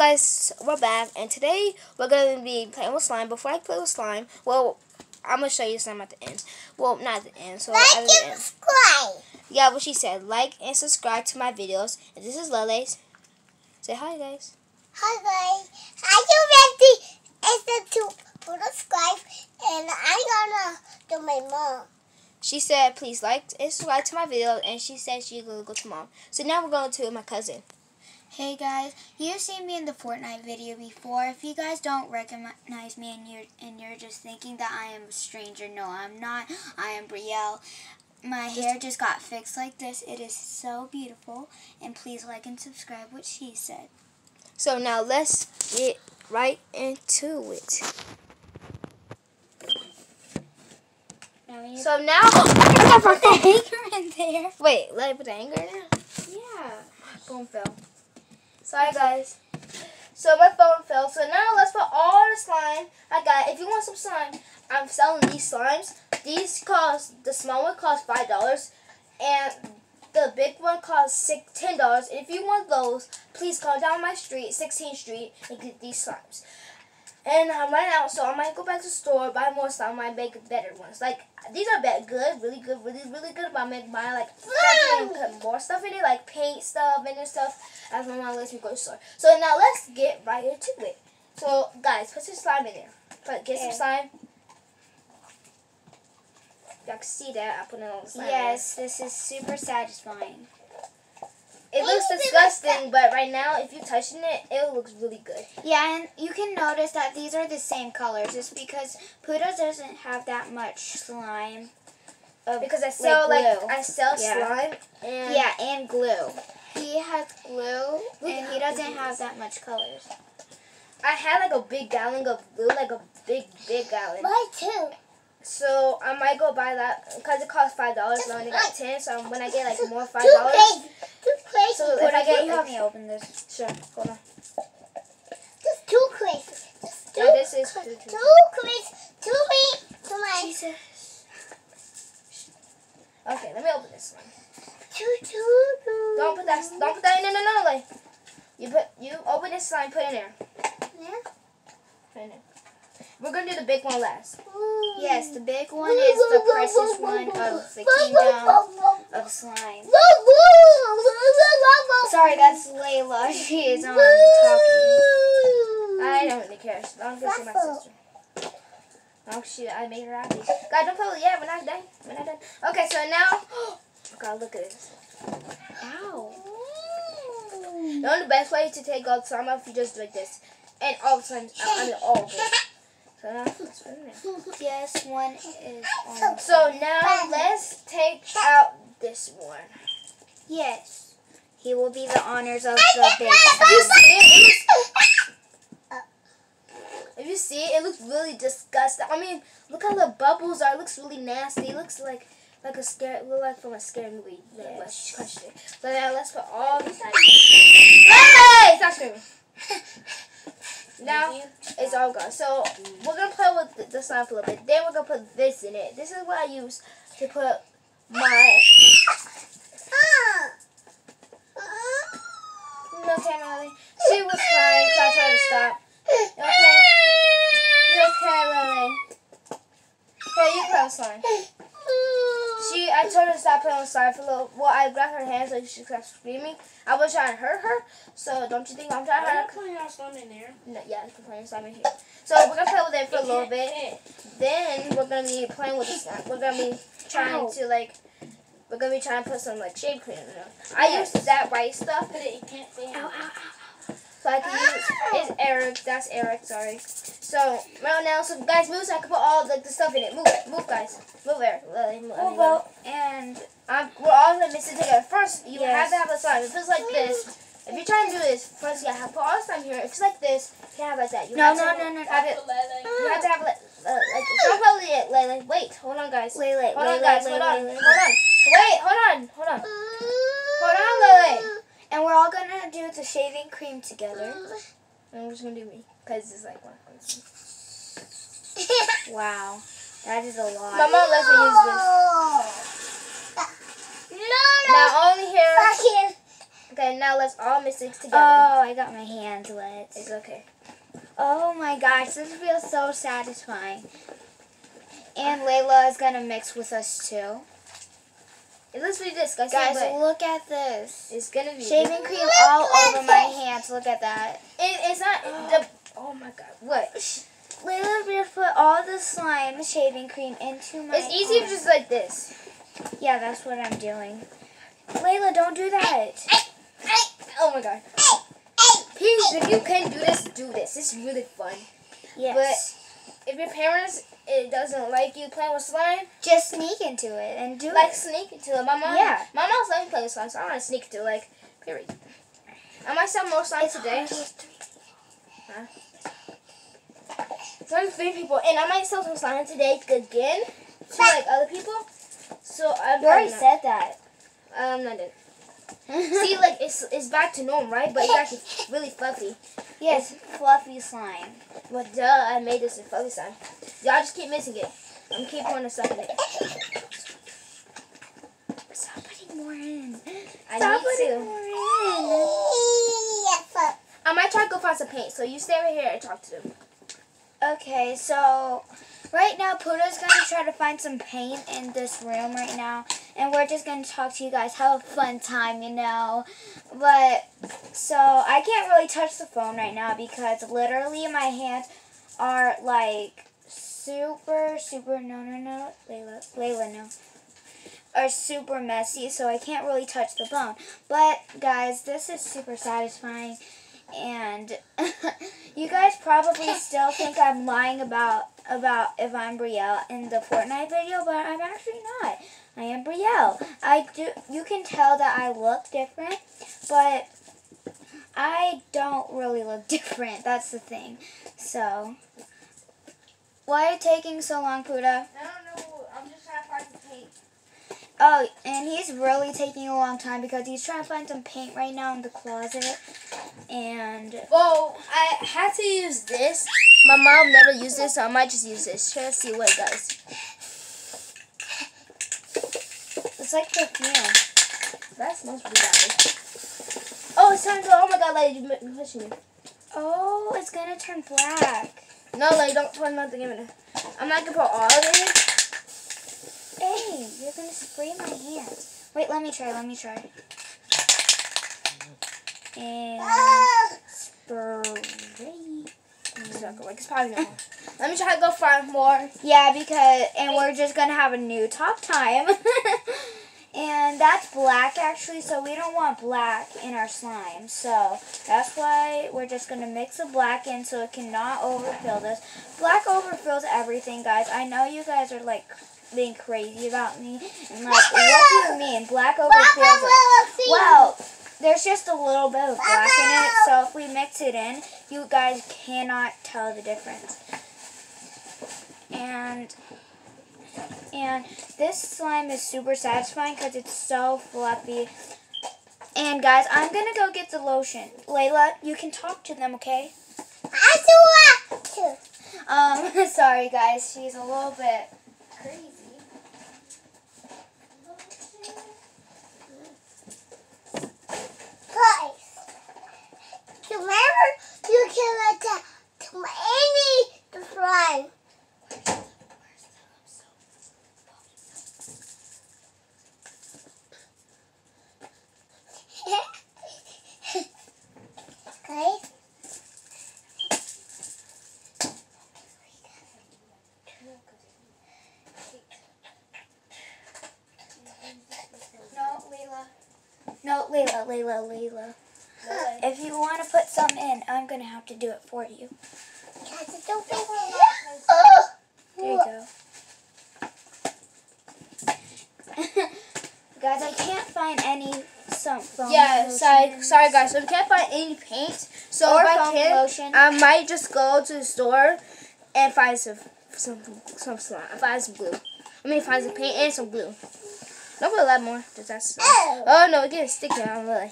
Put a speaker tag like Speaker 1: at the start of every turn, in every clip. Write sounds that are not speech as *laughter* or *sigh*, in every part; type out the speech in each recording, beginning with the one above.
Speaker 1: guys, we're back, and today we're going to be playing with slime. Before I play with slime, well, I'm going to show you slime at the end. Well, not at the end, so
Speaker 2: like
Speaker 1: at the
Speaker 2: and
Speaker 1: end.
Speaker 2: subscribe.
Speaker 1: Yeah, what she said. Like and subscribe to my videos. And this is Lele's. Say hi, guys.
Speaker 2: Hi guys, are you ready? It's the the subscribe, and I'm gonna do my mom.
Speaker 1: She said, please like and subscribe to my videos, and she said she's going to go to mom. So now we're going to my cousin.
Speaker 3: Hey guys, you've seen me in the Fortnite video before. If you guys don't recognize me and you're and you're just thinking that I am a stranger, no, I'm not. I am Brielle. My hair just got fixed like this. It is so beautiful. And please like and subscribe what she said.
Speaker 1: So now let's get right into it.
Speaker 3: Now
Speaker 1: So now, *laughs*
Speaker 3: to put the hanger in there.
Speaker 1: wait, let me put the anger in there.
Speaker 3: Yeah.
Speaker 1: phone fell. Sorry guys. So my phone fell. So now let's put all the slime I got. If you want some slime, I'm selling these slimes. These cost the small one five dollars, and the big one costs six ten dollars. If you want those, please come down my street, 16th Street, and get these slimes. And I'm running out, so I might go back to the store, buy more slime, I make better ones. Like these are bad, good, really good, really really good. But I make mine like more stuff in it, like paint stuff and stuff. As my mom lets me go to the store. So now let's get right into it. So guys, put some slime in there. Put get some slime. Y'all can see that I put it on the slime.
Speaker 3: Yes, this is super satisfying.
Speaker 1: It looks disgusting, but right now, if you're touching it, it looks really good.
Speaker 3: Yeah, and you can notice that these are the same colors. It's because Puda doesn't have that much slime.
Speaker 1: Because I sell like,
Speaker 3: glue.
Speaker 1: I sell
Speaker 3: Yeah.
Speaker 1: slime and
Speaker 3: Yeah, and glue. He has glue, and he doesn't have that much colors.
Speaker 1: I had like a big gallon of glue, like a big big gallon.
Speaker 2: My too.
Speaker 1: So I might go buy that because it costs five dollars. I only got ten, so when I get like more five dollars.
Speaker 2: Too crazy.
Speaker 1: So if I get
Speaker 3: you help me open this?
Speaker 1: sure, hold on.
Speaker 2: Just too crazy. Just too,
Speaker 1: Yeah, this is
Speaker 2: cra-
Speaker 1: too- too-
Speaker 2: too crazy. Too me. Too my.
Speaker 3: Jesus.
Speaker 1: Okay, let me open this one. Don't put that. Don't put that in. No, no, no, like you put you open this slime, put it in there.
Speaker 2: Yeah.
Speaker 1: Put it in there. We're gonna do the big one last.
Speaker 3: Yes, the big one is the precious one of the kingdom of slime. Sorry, that's Layla. She is um talking.
Speaker 1: I don't really care. Long as it's my sister. Oh shoot, I made her happy. God, don't pull it yet. We're not done. We're not done. Okay, so now, *gasps* God, look at this.
Speaker 3: Ow.
Speaker 1: The only best way to take all the slime off, you just do like this, and all the slime, I mean all of it. So now, let's put it in.
Speaker 3: Yes, one is on.
Speaker 1: So now let's take out this one.
Speaker 3: Yes. He will be the honors of the big
Speaker 1: If you
Speaker 3: slime.
Speaker 1: see it, it looks, if you see it, it looks really disgusting. I mean, look how the bubbles are. It looks really nasty. It looks like like a scare, look like from a scary movie.
Speaker 3: Yes.
Speaker 1: let's crush it. So now let's put all these. Hey! Stop screaming. *laughs* Now it's all gone. So we're gonna play with the, slime for a little bit. Then we're gonna put this in it. This is what I use to put my. Ah! No, Tammy, she was crying because I her to stop. You okay? You okay, Lily? Okay, you play slime. She, I told her to stop playing with slime for a little. Well, I grabbed her hand so she stopped screaming. I was trying to hurt her, so don't you think I'm trying to hurt her?
Speaker 4: playing our slime in there.
Speaker 1: No, yeah, I'm playing slime in here. So we're gonna play with it for a little bit. Then we're gonna be playing with the slime. We're gonna be trying
Speaker 3: Ow.
Speaker 1: to like. We're gonna be trying to put some like shade cream in it. I use that white stuff.
Speaker 4: But it can't see.
Speaker 3: Ow, ow, ow.
Speaker 1: So I can use it's Eric. That's Eric. Sorry. So right now, so guys, move so I can put all the, the stuff in it. Move, move, guys. Move, Eric. Lily, move,
Speaker 3: well, and
Speaker 1: Um, we're all gonna mix it together. First, you have to have a slime. If it's like this, if you're trying to do this, first you have to put all the slime here. If it's like this, you can't have like that. You
Speaker 3: No,
Speaker 1: have
Speaker 3: no,
Speaker 1: to
Speaker 3: no, no,
Speaker 1: Have it. You have to have like, uh, like don't put it, Lily. Wait, hold on, guys.
Speaker 3: wait, wait,
Speaker 1: Hold
Speaker 3: wait,
Speaker 1: on, guys.
Speaker 3: wait,
Speaker 1: Hold on.
Speaker 3: wait,
Speaker 1: Hold on. Wait, hold on. Hold on. Hold on, Lily.
Speaker 3: And we're all gonna do the shaving cream together. *laughs*
Speaker 1: I'm just gonna do me, cause it's like one. *laughs*
Speaker 3: Wow, that is a lot.
Speaker 1: My mom lets me use this.
Speaker 2: No, no.
Speaker 1: Now only here. Okay, now let's all mix it together.
Speaker 3: Oh, I got my hands wet.
Speaker 1: it's okay.
Speaker 3: Oh my gosh, this feels so satisfying. And Layla is gonna mix with us too.
Speaker 1: It looks pretty disgusting,
Speaker 3: Guys,
Speaker 1: but
Speaker 3: look at this.
Speaker 1: it's gonna be.
Speaker 3: Shaving cream
Speaker 2: Look
Speaker 3: all over my hands. Look at that.
Speaker 1: It, it's not *gasps* the. Oh my god! What?
Speaker 3: Layla just put all the slime shaving cream into my
Speaker 1: It's easy just like this.
Speaker 3: Yeah, that's what I'm doing. Layla, don't do that.
Speaker 1: Oh my god! Please, if you can do this, do this. It's really fun.
Speaker 3: Yes.
Speaker 1: But if your parents it doesn't like you playing with slime,
Speaker 3: just sneak into it and do
Speaker 1: like
Speaker 3: it.
Speaker 1: sneak into it. My mom,
Speaker 3: Yeah.
Speaker 1: my mom's let me play with slime, so I want to sneak into it. Like, period. I might sell more slime
Speaker 3: It's
Speaker 1: today.
Speaker 3: three.
Speaker 1: So three people, and I might sell some slime today again to like other people. So I'm
Speaker 3: You already
Speaker 1: not,
Speaker 3: said that.
Speaker 1: um not didn't. *laughs* See, like it's it's back to normal, right? But it's actually really fluffy.
Speaker 3: Yes, fluffy slime.
Speaker 1: But duh, I made this in fluffy slime. Y'all just keep missing it. I'm keep putting stuff in it.
Speaker 3: Stop putting more in.
Speaker 1: I
Speaker 3: Stop
Speaker 1: need
Speaker 3: putting
Speaker 1: to.
Speaker 3: more in.
Speaker 1: I might try to go find some paint. So you stay right here and talk to them.
Speaker 3: Okay, so right now Pudo's gonna try to find some paint in this room right now, and we're just gonna talk to you guys, have a fun time, you know. But so I can't really touch the phone right now because literally my hands are like super, super. No, no, no, Layla, Layla, no. Are super messy, so I can't really touch the phone. But guys, this is super satisfying and *laughs* you guys probably still think I'm lying about about if I'm Brielle in the Fortnite video, but I'm actually not. I am Brielle. I do. You can tell that I look different, but I don't really look *laughs* different. That's the thing. So, why are you taking so long, Puda?
Speaker 1: I don't know. I'm just trying to find some paint.
Speaker 3: Oh, and he's really taking a long time because he's trying to find some paint right now in the closet. And
Speaker 1: Well, I had to use this. My mom never used this, so I might just use this. Try to see what it does.
Speaker 3: it's like perfume.
Speaker 1: That smells really bad. Oh, it's time to go. Oh my god, lady, you're pushing me.
Speaker 3: Oh, it's gonna turn black.
Speaker 1: No, lady, don't put nothing in it. I'm not gonna put all of it.
Speaker 3: Hey, you're gonna spray my hands. Wait, let me try, let me try. And
Speaker 2: Oh,
Speaker 3: spray.
Speaker 1: It's not. It's probably not. Let me try to go find more.
Speaker 3: Yeah, because, and we're just gonna have a new top time. *laughs* and that's black actually, so we don't want black in our slime. So that's why we're just gonna mix the black in so it cannot overfill this. Black overfills everything, guys. I know you guys are like being crazy about me. And like, what do you *laughs* mean? Black overfills it. Well, there's just a little bit of black in it, so if we mix it in, you guys cannot tell the difference. And and this slime is super satisfying because it's so fluffy. And guys, I'm gonna go get the lotion. Layla, you can talk to them, okay?
Speaker 2: I do want to.
Speaker 3: Um, *laughs* sorry guys, she's a little bit crazy.
Speaker 2: Guys, remember you can attack any slime.
Speaker 3: No, Layla. No, Layla, Layla, If you want to put some in, I'm gonna have to do it for you.
Speaker 2: guys, don't be.
Speaker 3: There you go. *laughs* guys, I can't find any some foam
Speaker 1: Yeah, sorry, sorry guys. So we can't find any paint. So
Speaker 3: Or
Speaker 1: if I can,
Speaker 3: lotion.
Speaker 1: I might just go to the store and find some some some slime. Find some glue. I mean, find some paint and some glue. Don't put a lot more. Cause that's
Speaker 2: Oh.
Speaker 1: oh no, it gets sticky. I'm really.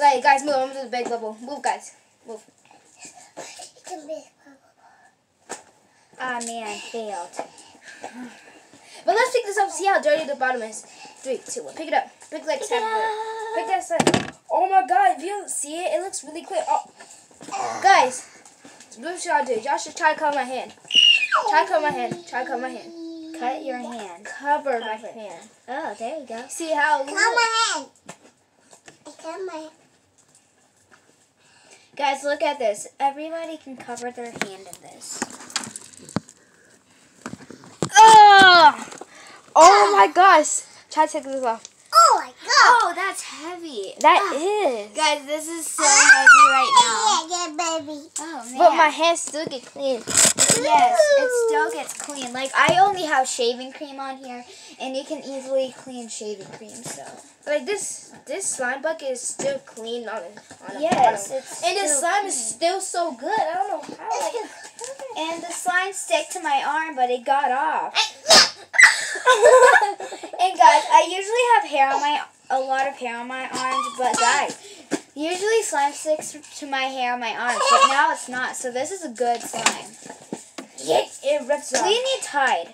Speaker 1: Like guys, move. I'm gonna do the big bubble. Move, guys. Move.
Speaker 3: Ah man, failed.
Speaker 1: But let's pick this up. See how dirty the bottom is. Three, two, one. Pick it up. Pick like
Speaker 3: Pick
Speaker 1: Pick that slime. Oh my god! If you don't see it, it looks really clear. Oh, guys, what should I do? Y'all should try to cover my hand. Try to cover my hand. Try to cover my hand.
Speaker 3: Cut your hand.
Speaker 1: Cover my
Speaker 3: Cover it.
Speaker 1: hand.
Speaker 3: Oh, there you go.
Speaker 1: See how? looks?
Speaker 2: my hand. Come my hand.
Speaker 3: Guys, look at this. Everybody can cover their hand in this.
Speaker 1: Oh! Oh my gosh! Try to take this off.
Speaker 2: Oh my god.
Speaker 3: Oh, that's heavy.
Speaker 1: That
Speaker 3: Ah.
Speaker 1: is.
Speaker 3: Guys, this is so heavy right now.
Speaker 2: Yeah, yeah, baby.
Speaker 3: Oh, man.
Speaker 1: But my hands still get clean.
Speaker 3: Yes, it still gets clean. Like, I only have shaving cream on here, and you can easily clean shaving cream, so.
Speaker 1: Like this, this slime bucket is still clean on the on the
Speaker 3: Yes,
Speaker 1: bottom.
Speaker 3: it's
Speaker 1: and
Speaker 3: the
Speaker 1: slime is still so good. I don't know how. Like,
Speaker 3: And the slime stick to my arm, but it got off. *laughs* *laughs* and guys, I usually have hair on my, a lot of hair on my arms, but guys, usually slime sticks to my hair on my arms, but now it's not, so this is a good slime.
Speaker 1: yes, it rips off.
Speaker 3: Clean it tight.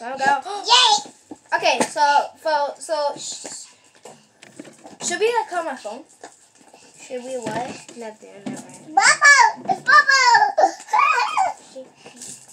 Speaker 1: There we go.
Speaker 2: Yay.
Speaker 1: Okay, so so so sh- should we like call my phone?
Speaker 3: Should we what?
Speaker 1: Nothing, never.
Speaker 2: Bubble. It's bubble. *laughs*